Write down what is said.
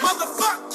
motherfucker.